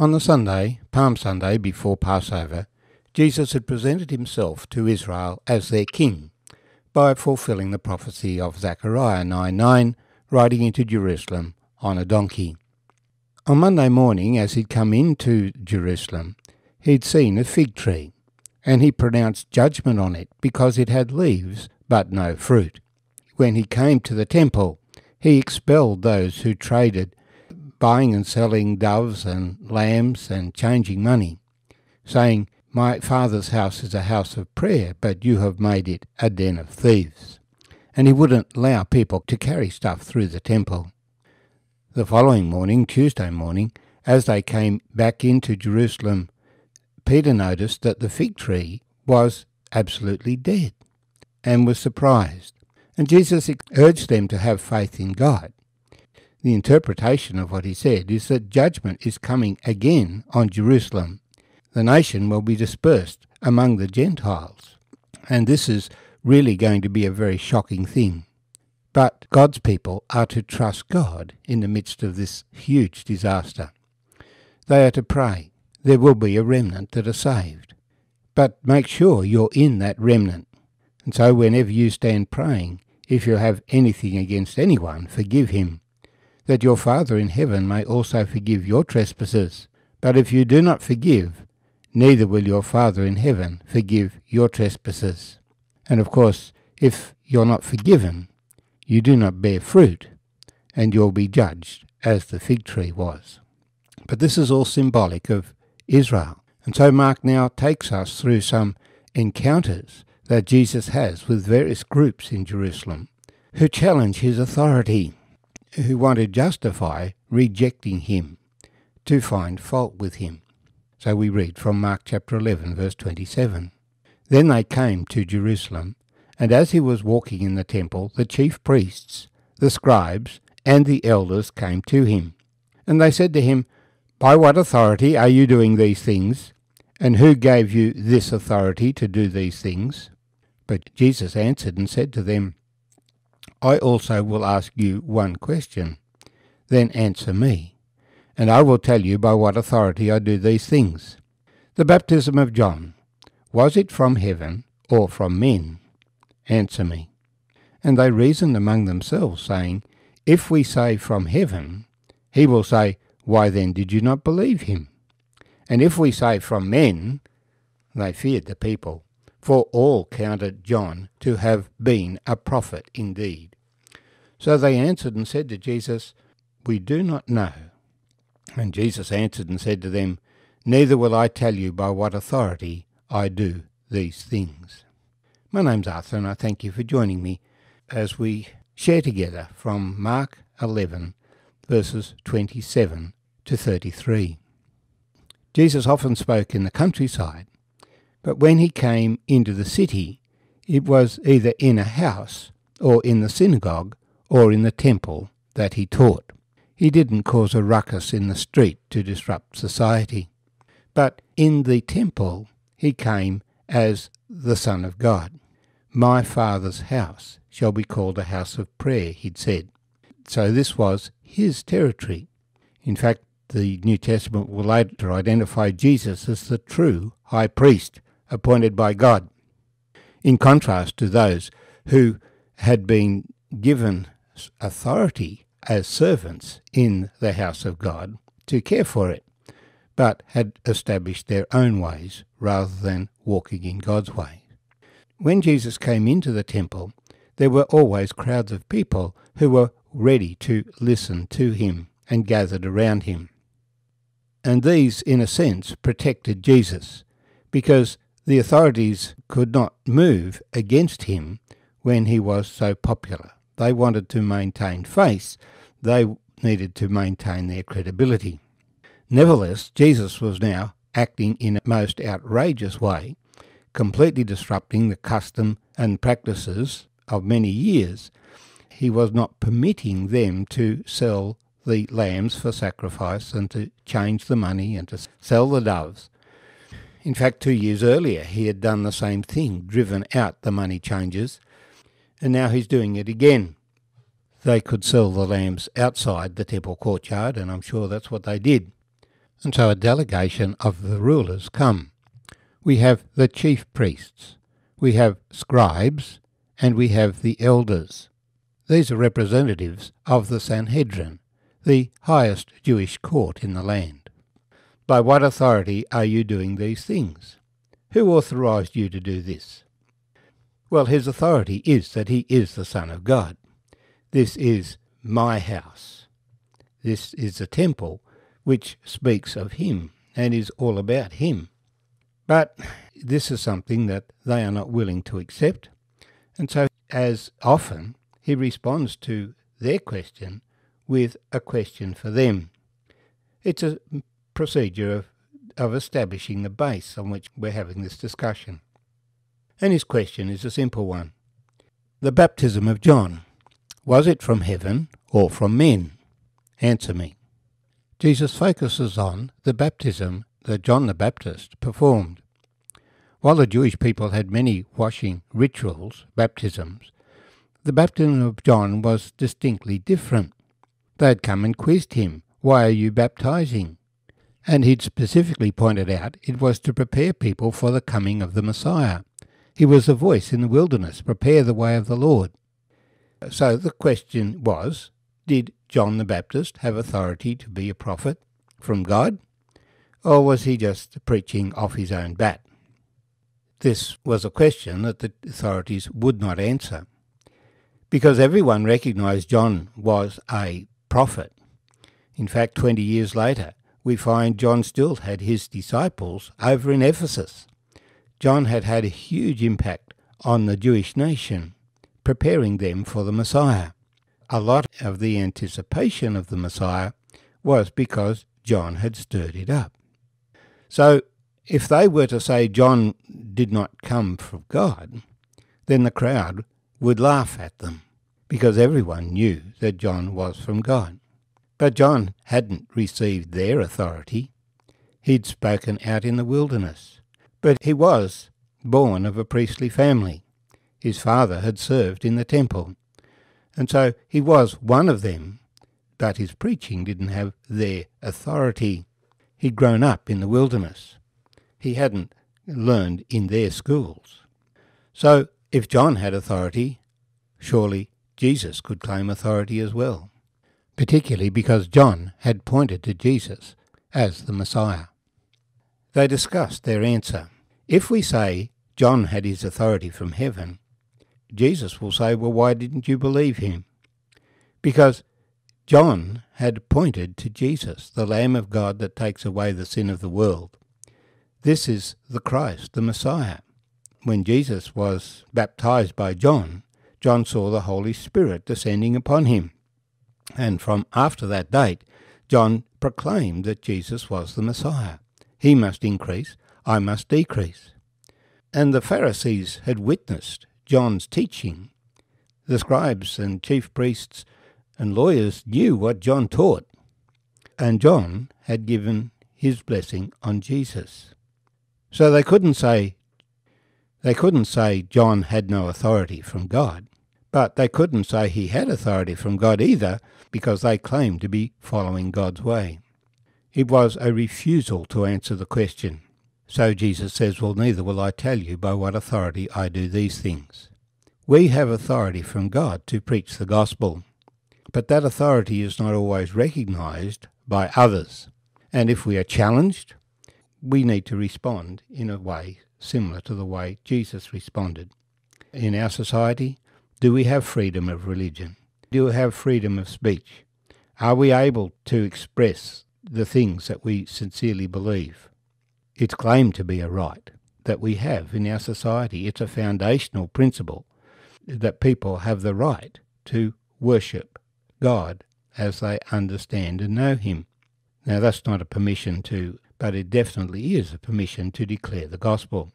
On the Sunday, Palm Sunday before Passover, Jesus had presented himself to Israel as their king by fulfilling the prophecy of Zechariah 9 9, riding into Jerusalem on a donkey. On Monday morning, as he'd come into Jerusalem, he'd seen a fig tree, and he pronounced judgment on it because it had leaves but no fruit. When he came to the temple, he expelled those who traded, buying and selling doves and lambs and changing money, saying, My father's house is a house of prayer, but you have made it a den of thieves. And he wouldn't allow people to carry stuff through the temple. The following morning, Tuesday morning, as they came back into Jerusalem, Peter noticed that the fig tree was absolutely dead and was surprised. And Jesus urged them to have faith in God. The interpretation of what he said is that judgment is coming again on Jerusalem. The nation will be dispersed among the Gentiles. And this is really going to be a very shocking thing. But God's people are to trust God in the midst of this huge disaster. They are to pray. There will be a remnant that are saved. But make sure you're in that remnant. And so whenever you stand praying, if you have anything against anyone, forgive him, that your Father in heaven may also forgive your trespasses. But if you do not forgive, neither will your Father in heaven forgive your trespasses. And of course, if you're not forgiven, you do not bear fruit, and you'll be judged as the fig tree was. But this is all symbolic of Israel. And so Mark now takes us through some encounters that Jesus has with various groups in Jerusalem who challenge his authority, who want to justify rejecting him, to find fault with him. So we read from Mark chapter 11, verse 27. Then they came to Jerusalem and as he was walking in the temple, the chief priests, the scribes, and the elders came to him. And they said to him, By what authority are you doing these things? And who gave you this authority to do these things? But Jesus answered and said to them, I also will ask you one question. Then answer me, and I will tell you by what authority I do these things. The baptism of John, was it from heaven or from men? Answer me. And they reasoned among themselves, saying, If we say from heaven, he will say, Why then did you not believe him? And if we say from men, they feared the people, for all counted John to have been a prophet indeed. So they answered and said to Jesus, We do not know. And Jesus answered and said to them, Neither will I tell you by what authority I do these things. My name's Arthur, and I thank you for joining me as we share together from Mark 11, verses 27 to 33. Jesus often spoke in the countryside, but when he came into the city, it was either in a house, or in the synagogue, or in the temple that he taught. He didn't cause a ruckus in the street to disrupt society, but in the temple he came as the Son of God. My Father's house shall be called a house of prayer, he'd said. So this was his territory. In fact, the New Testament will later identify Jesus as the true high priest appointed by God, in contrast to those who had been given authority as servants in the house of God to care for it, but had established their own ways rather than walking in God's way. When Jesus came into the temple, there were always crowds of people who were ready to listen to him and gathered around him. And these, in a sense, protected Jesus, because the authorities could not move against him when he was so popular. They wanted to maintain face, they needed to maintain their credibility. Nevertheless, Jesus was now acting in a most outrageous way completely disrupting the custom and practices of many years. He was not permitting them to sell the lambs for sacrifice and to change the money and to sell the doves. In fact, two years earlier, he had done the same thing, driven out the money changers, and now he's doing it again. They could sell the lambs outside the temple courtyard, and I'm sure that's what they did. and so a delegation of the rulers come. We have the chief priests, we have scribes, and we have the elders. These are representatives of the Sanhedrin, the highest Jewish court in the land. By what authority are you doing these things? Who authorized you to do this? Well, his authority is that he is the Son of God. This is my house. This is a temple which speaks of him and is all about him. But this is something that they are not willing to accept, and so, as often, he responds to their question with a question for them. It's a procedure of, of establishing the base on which we're having this discussion. And his question is a simple one. The baptism of John, was it from heaven or from men? Answer me. Jesus focuses on the baptism that John the Baptist performed. While the Jewish people had many washing rituals, baptisms, the baptism of John was distinctly different. They had come and quizzed him, Why are you baptizing? And he'd specifically pointed out it was to prepare people for the coming of the Messiah. He was a voice in the wilderness, prepare the way of the Lord. So the question was, did John the Baptist have authority to be a prophet from God? Or was he just preaching off his own bat? This was a question that the authorities would not answer, because everyone recognized John was a prophet. In fact, 20 years later, we find John still had his disciples over in Ephesus. John had had a huge impact on the Jewish nation, preparing them for the Messiah a lot of the anticipation of the Messiah was because John had stirred it up. So, if they were to say John did not come from God, then the crowd would laugh at them, because everyone knew that John was from God. But John hadn't received their authority. He'd spoken out in the wilderness. But he was born of a priestly family. His father had served in the temple. And so he was one of them, but his preaching didn't have their authority. He'd grown up in the wilderness. He hadn't learned in their schools. So if John had authority, surely Jesus could claim authority as well, particularly because John had pointed to Jesus as the Messiah. They discussed their answer. If we say John had his authority from heaven, Jesus will say, Well, why didn't you believe him? Because John had pointed to Jesus, the Lamb of God that takes away the sin of the world. This is the Christ, the Messiah. When Jesus was baptized by John, John saw the Holy Spirit descending upon him. And from after that date, John proclaimed that Jesus was the Messiah. He must increase, I must decrease. And the Pharisees had witnessed John's teaching. The scribes and chief priests and lawyers knew what John taught, and John had given his blessing on Jesus. So they couldn't say they couldn't say John had no authority from God, but they couldn't say he had authority from God either because they claimed to be following God's way. It was a refusal to answer the question. So Jesus says, Well, neither will I tell you by what authority I do these things. We have authority from God to preach the gospel, but that authority is not always recognized by others. And if we are challenged, we need to respond in a way similar to the way Jesus responded. In our society, do we have freedom of religion? Do we have freedom of speech? Are we able to express the things that we sincerely believe? It's claimed to be a right that we have in our society. It's a foundational principle that people have the right to worship God as they understand and know Him. Now, that's not a permission to, but it definitely is a permission to declare the gospel.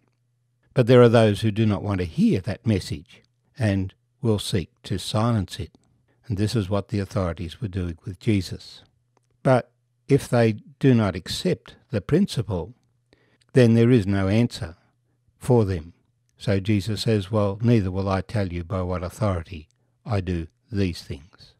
But there are those who do not want to hear that message and will seek to silence it. And this is what the authorities were doing with Jesus. But if they do not accept the principle then there is no answer for them. So Jesus says, Well, neither will I tell you by what authority I do these things.